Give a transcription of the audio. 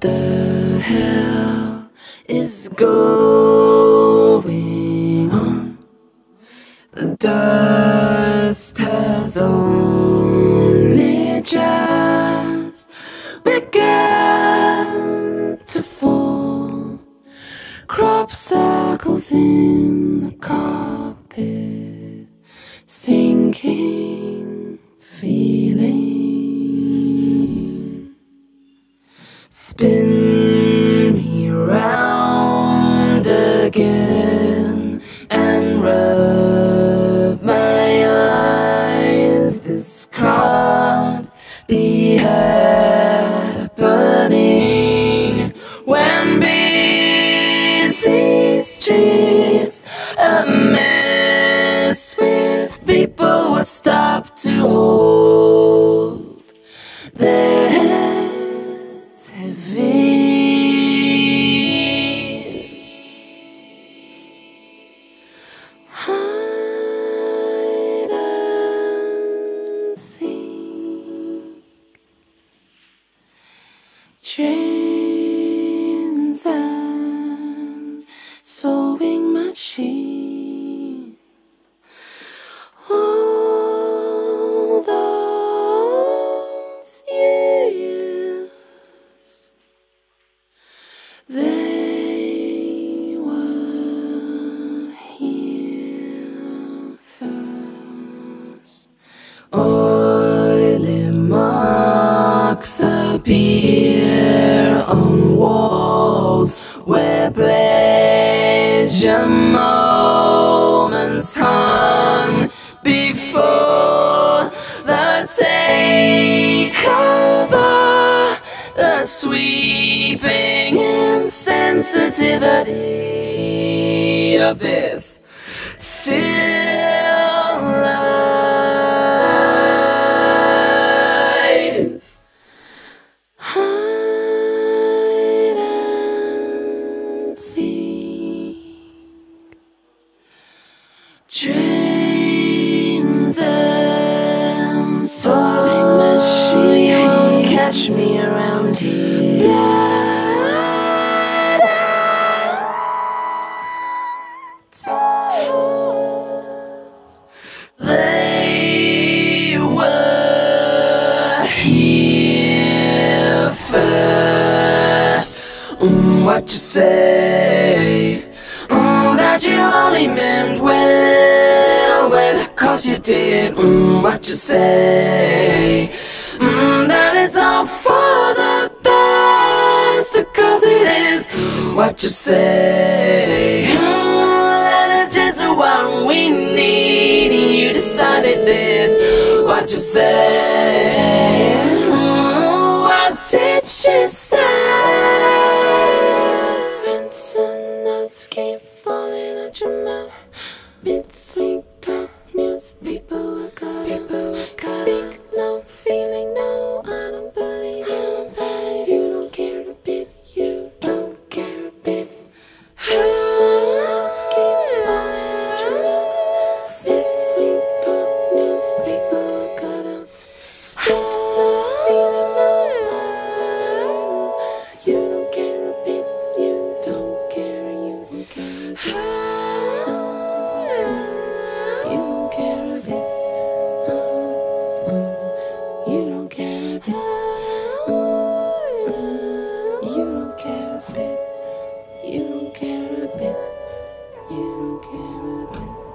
the hell is going on? The dust has only just begun to fall. Crop circles in the carpet, sinking Trains and sewing machines. All those years, they were here first. Oily marks appear on walls where pleasure moments hung before the takeover, the sweeping insensitivity of this still Trains and sewing machine catch me around here. They were here first. Mm, what you say? That you only meant well, well, cause you did. Mm, what you say? Mm, that it's all for the best, cause it is. What you say? Mm, that it's just what we need. You decided this. What you say? Mm, what did she say? Rinse notes keep falling out your mouth. Mid-sweet talk, newspaper, I got People bit. You don't care a bit. You don't care a bit.